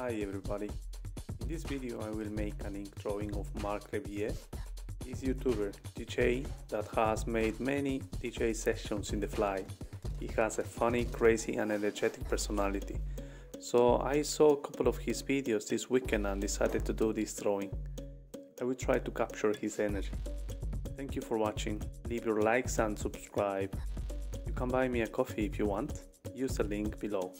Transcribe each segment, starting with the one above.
Hi everybody. In this video I will make an ink drawing of Marc Rebillet. He's YouTuber, DJ that has made many DJ sessions in the fly. He has a funny, crazy and energetic personality. So I saw a couple of his videos this weekend and decided to do this drawing. I will try to capture his energy. Thank you for watching. Leave your likes and subscribe. You can buy me a coffee if you want. Use the link below.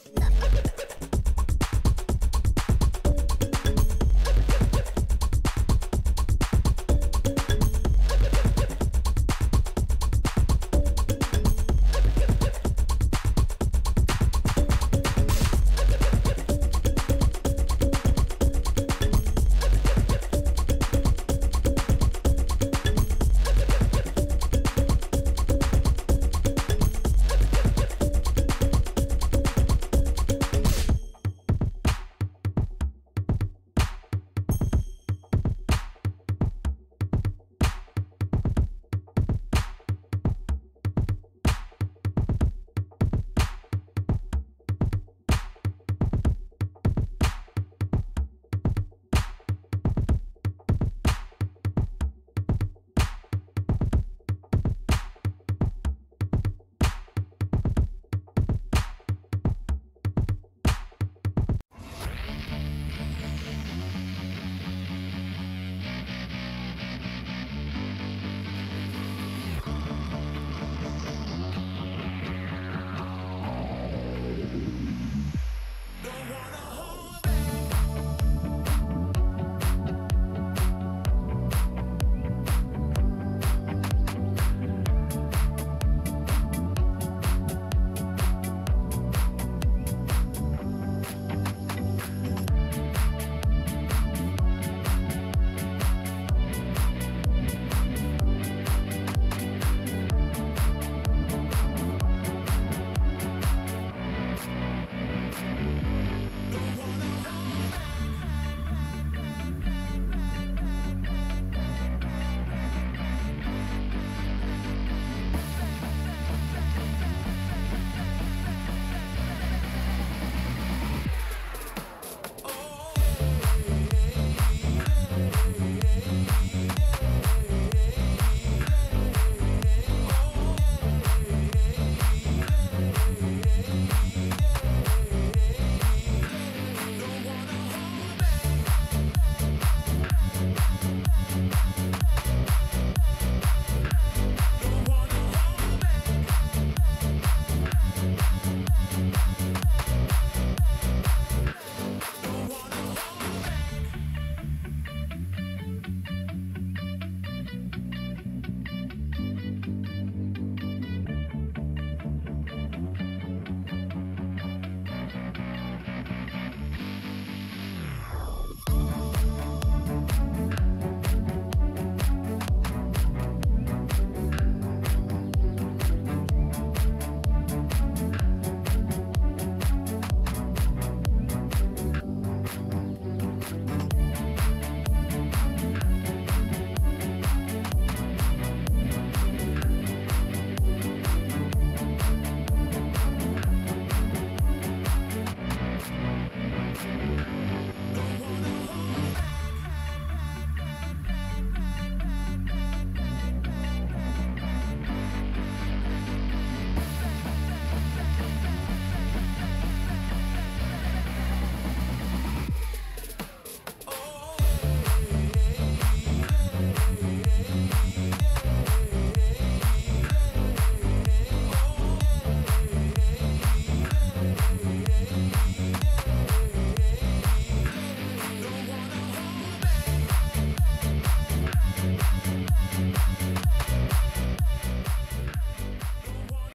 Bye.